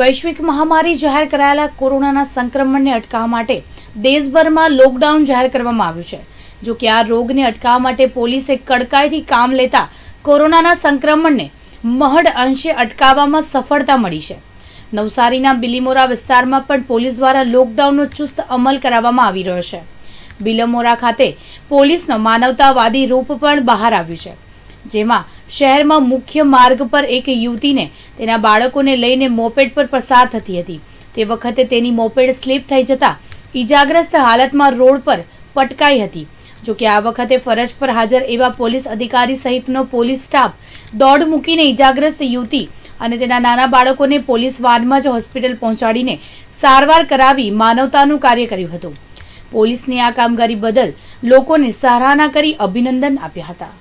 વૈશ્વિક મહામારી જાહેર કરાયેલા કોરોનાના સંક્રમણને અટકાવવા માટે દેશભરમાં લોકડાઉન જાહેર કરવામાં આવ્યું છે. જો કે આ રોગને અટકાવવા માટે પોલીસે કડકાઈથી કામ લેતા કોરોનાના સંક્રમણને મહડ અંશે અટકાવવામાં સફળતા મળી છે. નવસારીના બિલીમોરા વિસ્તારમાં પણ પોલીસ દ્વારા લોકડાઉનનો ચુસ્ત અમલ કરાવવામાં આવી રહ્યો છે. બિલમોરા ખાતે પોલીસનો માનવતાવાદી રૂપ પણ બહાર આવ્યું છે. જેમાં શહેરમાં મુખ્ય માર્ગ પર એક યુવતીને તેના બાળકોને લઈને મોપેડ પર પસાર થતી હતી. તે વખતે તેની મોપેડ સ્લીપ થઈ જતા ઈજાગ્રસ્ત હાલતમાં રોડ પર પટકાઈ હતી. જો કે આ વખતે ફરજ પર હાજર એવા પોલીસ અધિકારી સહિતનો પોલીસ સ્ટાફ દોડ મૂકીને ઈજાગ્રસ્ત યુવતી અને તેના નાના બાળકોને પોલીસ વાનમાં જ હોસ્પિટલ પહોંચાડીને સારવાર કરાવી માનવતાનું કાર્ય કર્યું હતું. પોલીસની આ કામગીરી બદલ લોકોને સરાહના કરી અભિનંદન આપ્યા હતા.